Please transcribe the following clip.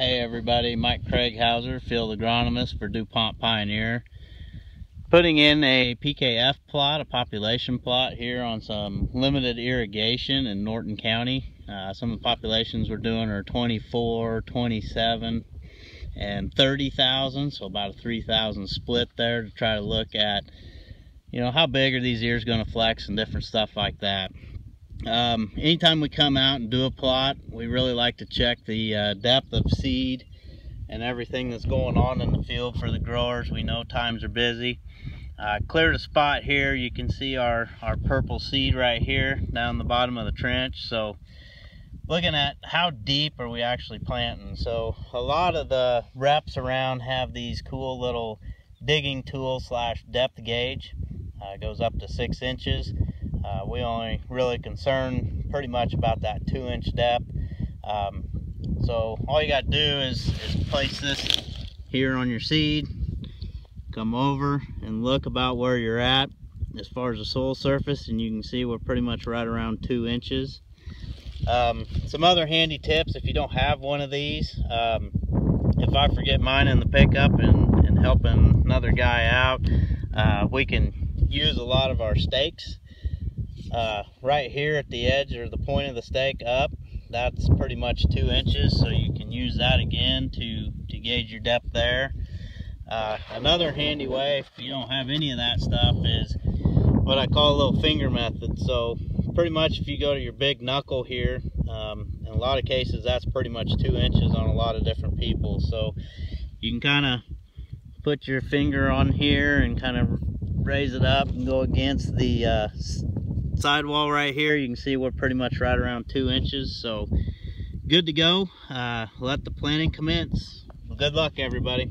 Hey everybody, Mike Kriegshauser, field agronomist for DuPont Pioneer. Putting in a PKF plot, a population plot here on some limited irrigation in Norton County. Uh, some of the populations we're doing are 24, 27, and 30,000, so about a 3,000 split there to try to look at, you know, how big are these ears going to flex and different stuff like that. Um, anytime we come out and do a plot, we really like to check the uh, depth of seed and everything that's going on in the field for the growers. We know times are busy. Uh, cleared a spot here. You can see our, our purple seed right here down the bottom of the trench. So looking at how deep are we actually planting. So a lot of the reps around have these cool little digging tool slash depth gauge. Uh, goes up to six inches. Uh, we only really concern pretty much about that two inch depth. Um, so all you got to do is, is place this here on your seed, come over and look about where you're at as far as the soil surface and you can see we're pretty much right around two inches. Um, some other handy tips if you don't have one of these, um, if I forget mine in the pickup and, and helping another guy out, uh, we can use a lot of our stakes uh, right here at the edge or the point of the stake up that's pretty much two inches so you can use that again to to gauge your depth there. Uh, another handy way if you don't have any of that stuff is what I call a little finger method. So pretty much if you go to your big knuckle here um, in a lot of cases that's pretty much two inches on a lot of different people. So you can kind of put your finger on here and kind of raise it up and go against the uh, sidewall right here. You can see we're pretty much right around two inches so good to go. Uh, let the planting commence. Well, good luck everybody